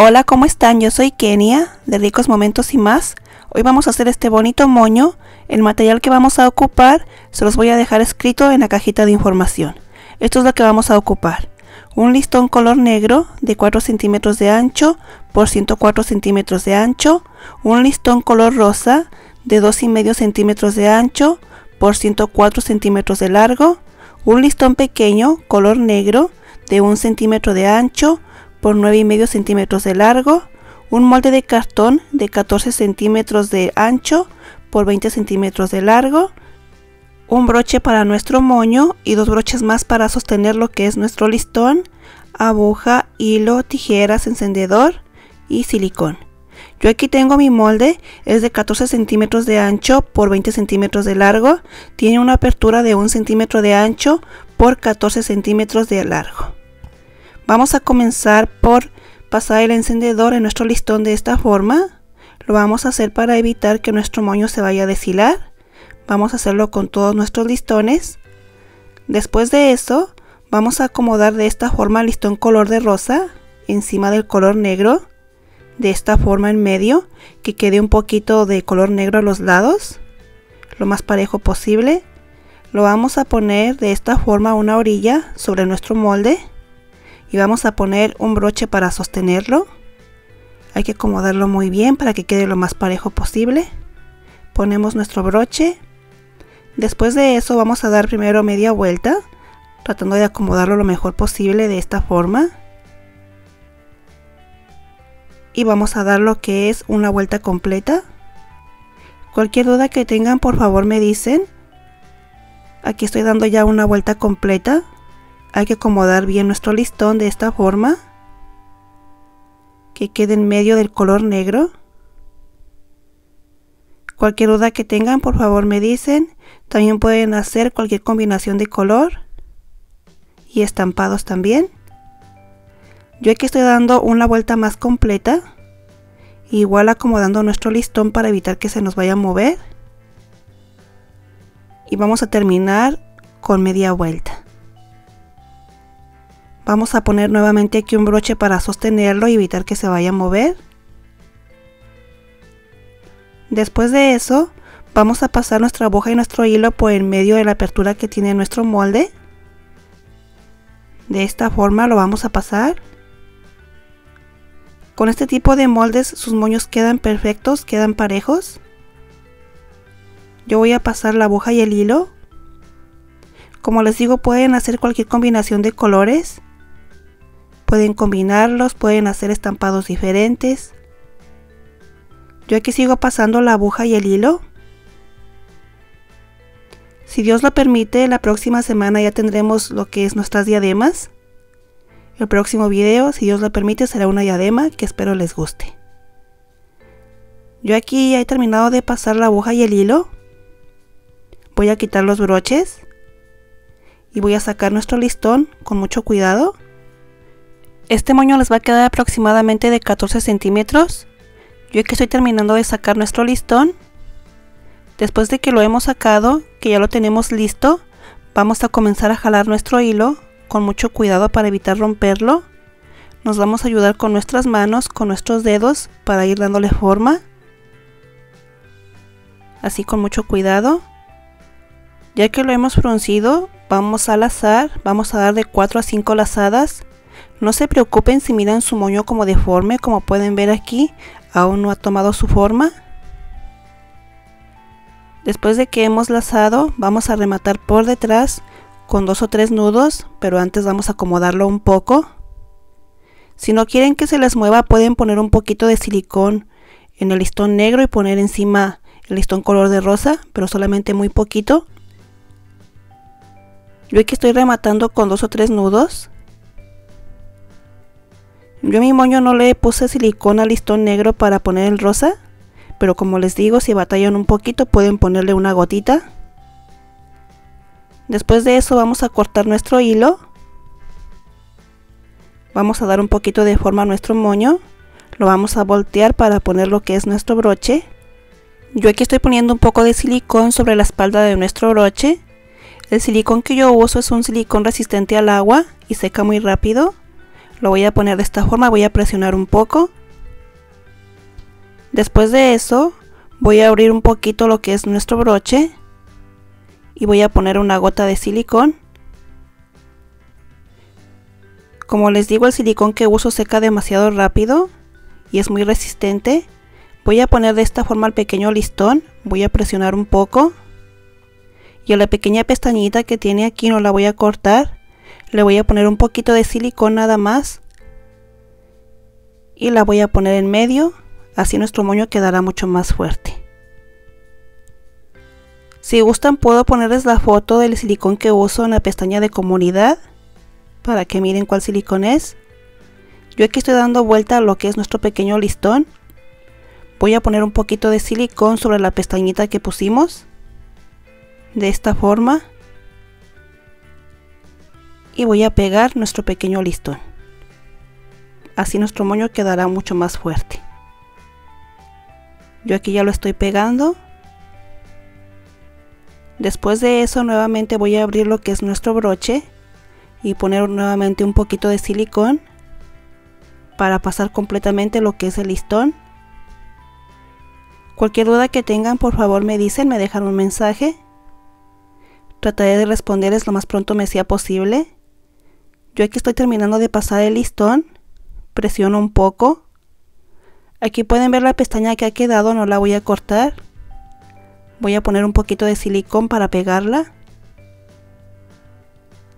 Hola, ¿cómo están? Yo soy Kenia, de Ricos Momentos y más. Hoy vamos a hacer este bonito moño. El material que vamos a ocupar se los voy a dejar escrito en la cajita de información. Esto es lo que vamos a ocupar. Un listón color negro de 4 centímetros de ancho por 104 centímetros de ancho. Un listón color rosa de 2,5 centímetros de ancho por 104 centímetros de largo. Un listón pequeño color negro de 1 centímetro de ancho por 9,5 centímetros de largo, un molde de cartón de 14 centímetros de ancho por 20 centímetros de largo, un broche para nuestro moño y dos broches más para sostener lo que es nuestro listón, aguja, hilo, tijeras, encendedor y silicón. Yo aquí tengo mi molde, es de 14 centímetros de ancho por 20 centímetros de largo, tiene una apertura de 1 centímetro de ancho por 14 centímetros de largo. Vamos a comenzar por pasar el encendedor en nuestro listón de esta forma. Lo vamos a hacer para evitar que nuestro moño se vaya a deshilar. Vamos a hacerlo con todos nuestros listones. Después de eso, vamos a acomodar de esta forma el listón color de rosa encima del color negro. De esta forma en medio, que quede un poquito de color negro a los lados. Lo más parejo posible. Lo vamos a poner de esta forma a una orilla sobre nuestro molde y vamos a poner un broche para sostenerlo. Hay que acomodarlo muy bien para que quede lo más parejo posible. Ponemos nuestro broche. Después de eso vamos a dar primero media vuelta, tratando de acomodarlo lo mejor posible de esta forma. Y vamos a dar lo que es una vuelta completa. Cualquier duda que tengan por favor me dicen. Aquí estoy dando ya una vuelta completa hay que acomodar bien nuestro listón de esta forma que quede en medio del color negro. Cualquier duda que tengan por favor me dicen. También pueden hacer cualquier combinación de color y estampados también. Yo aquí estoy dando una vuelta más completa igual acomodando nuestro listón para evitar que se nos vaya a mover. Y vamos a terminar con media vuelta Vamos a poner nuevamente aquí un broche para sostenerlo y evitar que se vaya a mover. Después de eso, vamos a pasar nuestra aguja y nuestro hilo por el medio de la apertura que tiene nuestro molde. De esta forma lo vamos a pasar. Con este tipo de moldes sus moños quedan perfectos, quedan parejos. Yo voy a pasar la aguja y el hilo. Como les digo, pueden hacer cualquier combinación de colores. Pueden combinarlos, pueden hacer estampados diferentes. Yo aquí sigo pasando la aguja y el hilo. Si Dios lo permite, la próxima semana ya tendremos lo que es nuestras diademas. El próximo video, si Dios lo permite, será una diadema que espero les guste. Yo aquí he terminado de pasar la aguja y el hilo. Voy a quitar los broches. Y voy a sacar nuestro listón con mucho cuidado. Este moño les va a quedar aproximadamente de 14 centímetros. Yo aquí estoy terminando de sacar nuestro listón. Después de que lo hemos sacado, que ya lo tenemos listo, vamos a comenzar a jalar nuestro hilo con mucho cuidado para evitar romperlo. Nos vamos a ayudar con nuestras manos, con nuestros dedos para ir dándole forma. Así con mucho cuidado. Ya que lo hemos fruncido, vamos a lazar, vamos a dar de 4 a 5 lazadas no se preocupen si miran su moño como deforme, como pueden ver aquí, aún no ha tomado su forma. Después de que hemos lazado, vamos a rematar por detrás con dos o tres nudos, pero antes vamos a acomodarlo un poco. Si no quieren que se les mueva, pueden poner un poquito de silicón en el listón negro y poner encima el listón color de rosa, pero solamente muy poquito. Yo aquí estoy rematando con dos o tres nudos. Yo a mi moño no le puse silicona listón negro para poner el rosa, pero como les digo, si batallan un poquito pueden ponerle una gotita. Después de eso vamos a cortar nuestro hilo. Vamos a dar un poquito de forma a nuestro moño. Lo vamos a voltear para poner lo que es nuestro broche. Yo aquí estoy poniendo un poco de silicón sobre la espalda de nuestro broche. El silicón que yo uso es un silicón resistente al agua y seca muy rápido. Lo voy a poner de esta forma, voy a presionar un poco. Después de eso voy a abrir un poquito lo que es nuestro broche y voy a poner una gota de silicón. Como les digo el silicón que uso seca demasiado rápido y es muy resistente. Voy a poner de esta forma el pequeño listón, voy a presionar un poco y a la pequeña pestañita que tiene aquí no la voy a cortar le voy a poner un poquito de silicón nada más y la voy a poner en medio así nuestro moño quedará mucho más fuerte. Si gustan puedo ponerles la foto del silicón que uso en la pestaña de comunidad para que miren cuál silicón es. Yo aquí estoy dando vuelta a lo que es nuestro pequeño listón. Voy a poner un poquito de silicón sobre la pestañita que pusimos de esta forma y voy a pegar nuestro pequeño listón. Así nuestro moño quedará mucho más fuerte. Yo aquí ya lo estoy pegando. Después de eso nuevamente voy a abrir lo que es nuestro broche y poner nuevamente un poquito de silicón para pasar completamente lo que es el listón. Cualquier duda que tengan por favor me dicen me dejan un mensaje. Trataré de responderles lo más pronto me sea posible. Yo aquí estoy terminando de pasar el listón. Presiono un poco. Aquí pueden ver la pestaña que ha quedado, no la voy a cortar. Voy a poner un poquito de silicón para pegarla.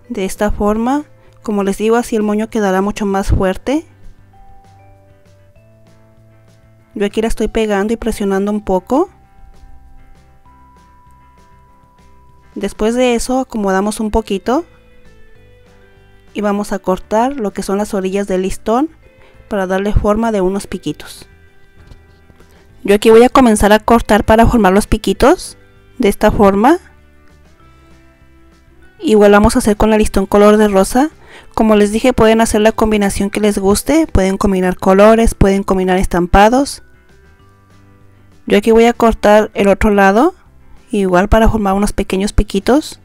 De esta forma, como les digo, así el moño quedará mucho más fuerte. Yo aquí la estoy pegando y presionando un poco. Después de eso acomodamos un poquito y vamos a cortar lo que son las orillas del listón para darle forma de unos piquitos. Yo aquí voy a comenzar a cortar para formar los piquitos de esta forma. Igual vamos a hacer con el listón color de rosa. Como les dije pueden hacer la combinación que les guste, pueden combinar colores, pueden combinar estampados. Yo aquí voy a cortar el otro lado igual para formar unos pequeños piquitos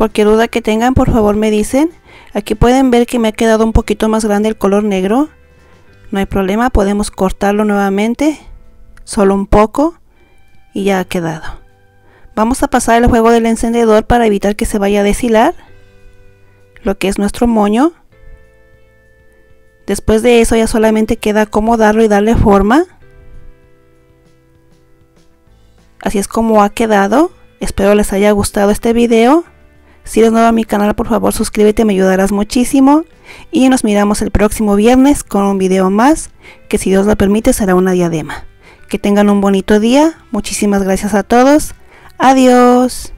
cualquier duda que tengan por favor me dicen. Aquí pueden ver que me ha quedado un poquito más grande el color negro. No hay problema podemos cortarlo nuevamente. Solo un poco. Y ya ha quedado. Vamos a pasar el juego del encendedor para evitar que se vaya a deshilar. Lo que es nuestro moño. Después de eso ya solamente queda acomodarlo y darle forma. Así es como ha quedado. Espero les haya gustado este video. Si eres nuevo a mi canal, por favor suscríbete, me ayudarás muchísimo. Y nos miramos el próximo viernes con un video más, que si Dios lo permite será una diadema. Que tengan un bonito día. Muchísimas gracias a todos. Adiós.